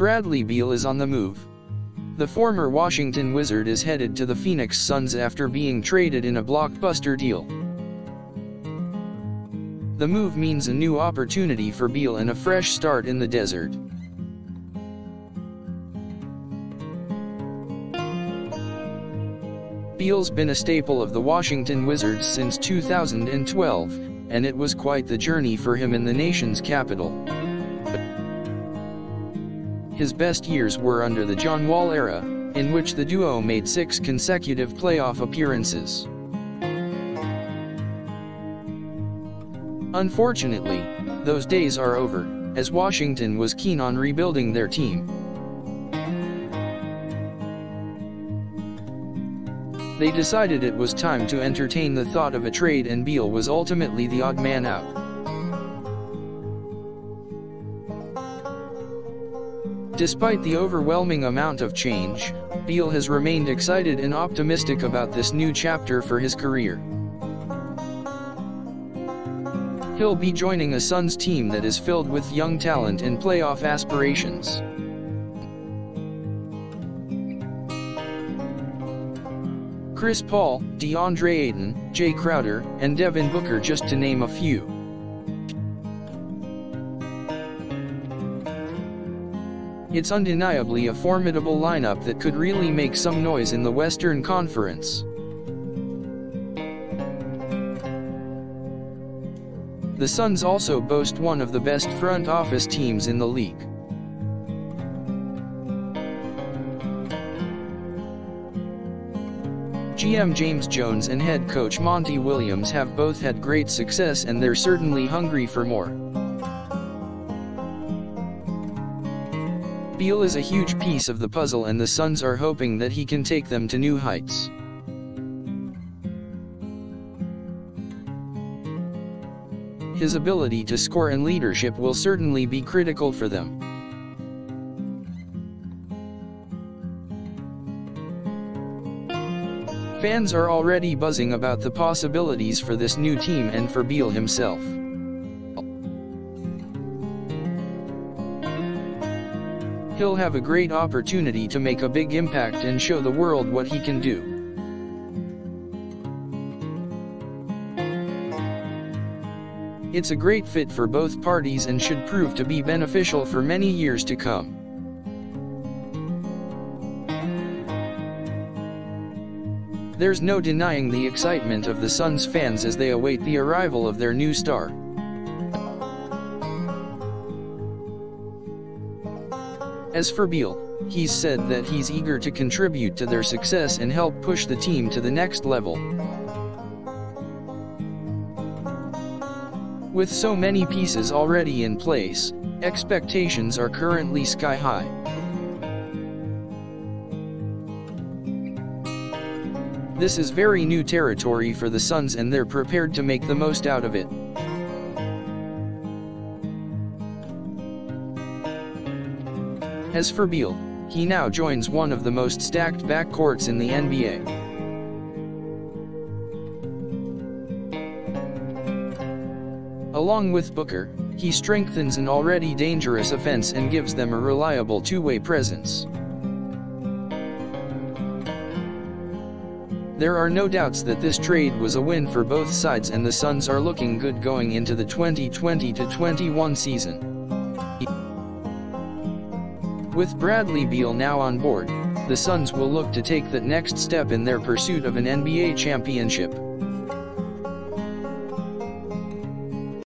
Bradley Beal is on the move. The former Washington Wizard is headed to the Phoenix Suns after being traded in a blockbuster deal. The move means a new opportunity for Beal and a fresh start in the desert. Beal's been a staple of the Washington Wizards since 2012, and it was quite the journey for him in the nation's capital. His best years were under the John Wall era, in which the duo made six consecutive playoff appearances. Unfortunately, those days are over, as Washington was keen on rebuilding their team. They decided it was time to entertain the thought of a trade and Beal was ultimately the odd man out. Despite the overwhelming amount of change, Beal has remained excited and optimistic about this new chapter for his career. He'll be joining a Suns team that is filled with young talent and playoff aspirations. Chris Paul, DeAndre Ayton, Jae Crowder, and Devin Booker just to name a few. It's undeniably a formidable lineup that could really make some noise in the Western Conference. The Suns also boast one of the best front office teams in the league. GM James Jones and head coach Monty Williams have both had great success and they're certainly hungry for more. Beal is a huge piece of the puzzle and the Suns are hoping that he can take them to new heights. His ability to score and leadership will certainly be critical for them. Fans are already buzzing about the possibilities for this new team and for Beal himself. He'll have a great opportunity to make a big impact and show the world what he can do. It's a great fit for both parties and should prove to be beneficial for many years to come. There's no denying the excitement of the Suns fans as they await the arrival of their new star. As for Beal, he's said that he's eager to contribute to their success and help push the team to the next level. With so many pieces already in place, expectations are currently sky high. This is very new territory for the Suns and they're prepared to make the most out of it. As for Beal, he now joins one of the most stacked backcourts in the NBA. Along with Booker, he strengthens an already dangerous offense and gives them a reliable two-way presence. There are no doubts that this trade was a win for both sides and the Suns are looking good going into the 2020-21 season. With Bradley Beal now on board, the Suns will look to take that next step in their pursuit of an NBA championship.